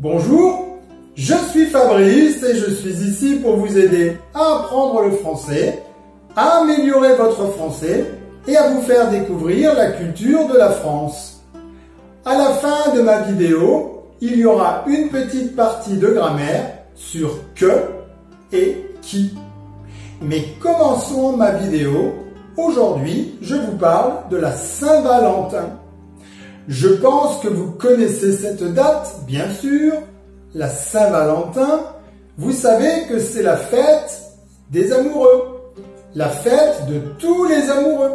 Bonjour, je suis Fabrice et je suis ici pour vous aider à apprendre le français, à améliorer votre français et à vous faire découvrir la culture de la France. À la fin de ma vidéo, il y aura une petite partie de grammaire sur que et qui. Mais commençons ma vidéo. Aujourd'hui, je vous parle de la Saint-Valentin. Je pense que vous connaissez cette date, bien sûr, la Saint-Valentin. Vous savez que c'est la fête des amoureux, la fête de tous les amoureux,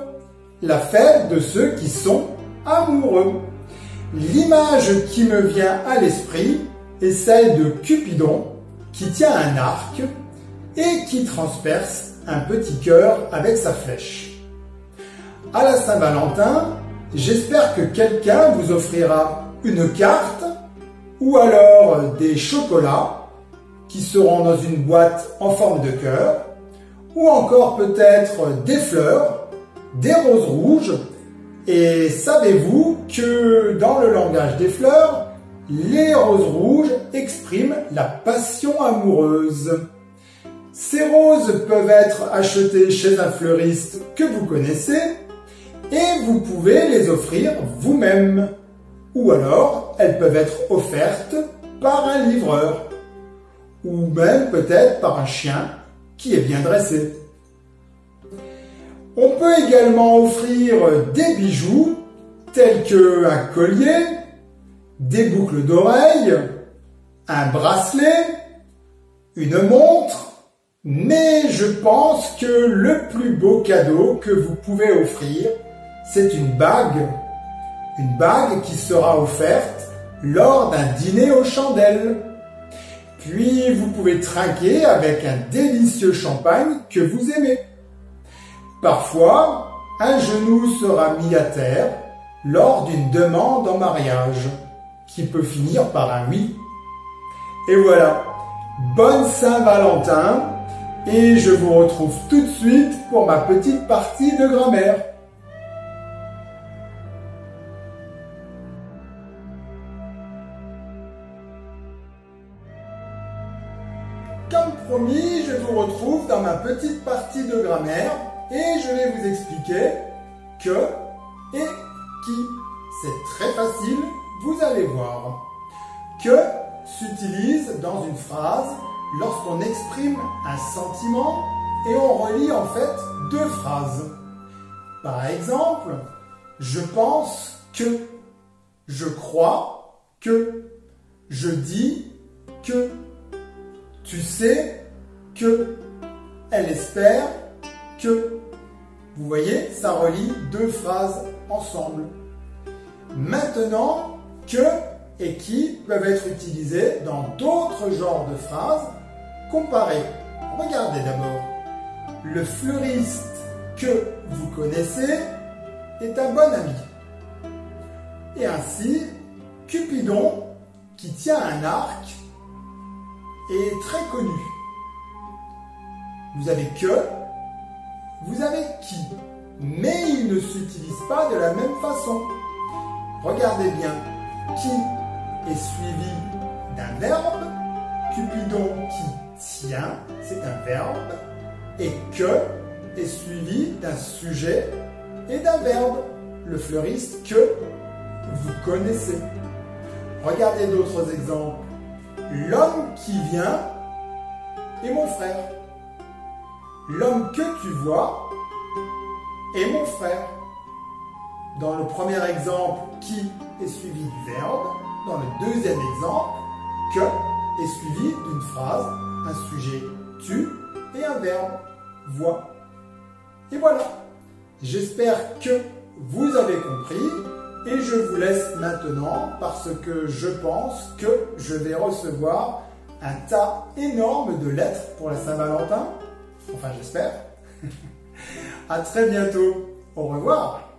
la fête de ceux qui sont amoureux. L'image qui me vient à l'esprit est celle de Cupidon qui tient un arc et qui transperce un petit cœur avec sa flèche. À la Saint-Valentin, J'espère que quelqu'un vous offrira une carte ou alors des chocolats qui seront dans une boîte en forme de cœur ou encore peut-être des fleurs, des roses rouges. Et savez-vous que dans le langage des fleurs, les roses rouges expriment la passion amoureuse. Ces roses peuvent être achetées chez un fleuriste que vous connaissez et vous pouvez les offrir vous-même. Ou alors, elles peuvent être offertes par un livreur ou même peut-être par un chien qui est bien dressé. On peut également offrir des bijoux tels que un collier, des boucles d'oreilles, un bracelet, une montre, mais je pense que le plus beau cadeau que vous pouvez offrir, c'est une bague, une bague qui sera offerte lors d'un dîner aux chandelles. Puis vous pouvez trinquer avec un délicieux champagne que vous aimez. Parfois, un genou sera mis à terre lors d'une demande en mariage qui peut finir par un oui. Et voilà, bonne Saint-Valentin et je vous retrouve tout de suite pour ma petite partie de grammaire. Comme promis, je vous retrouve dans ma petite partie de grammaire et je vais vous expliquer que et qui. C'est très facile, vous allez voir. Que s'utilise dans une phrase lorsqu'on exprime un sentiment et on relie en fait deux phrases. Par exemple, je pense que, je crois que, je dis que, tu sais que, elle espère que. Vous voyez, ça relie deux phrases ensemble. Maintenant, que et qui peuvent être utilisés dans d'autres genres de phrases comparées. Regardez d'abord. Le fleuriste que vous connaissez est un bon ami. Et ainsi, Cupidon, qui tient un arc, est très connu. Vous avez que, vous avez qui, mais il ne s'utilise pas de la même façon. Regardez bien, qui est suivi d'un verbe, Cupidon qui tient, c'est un verbe, et que est suivi d'un sujet et d'un verbe, le fleuriste que vous connaissez. Regardez d'autres exemples. L'homme qui vient est mon frère. L'homme que tu vois est mon frère. Dans le premier exemple, qui est suivi du verbe. Dans le deuxième exemple, que est suivi d'une phrase, un sujet tu et un verbe vois. Et voilà. J'espère que vous avez compris et je vous laisse maintenant parce que je pense que je vais recevoir un tas énorme de lettres pour la Saint-Valentin. Enfin, j'espère. à très bientôt. Au revoir.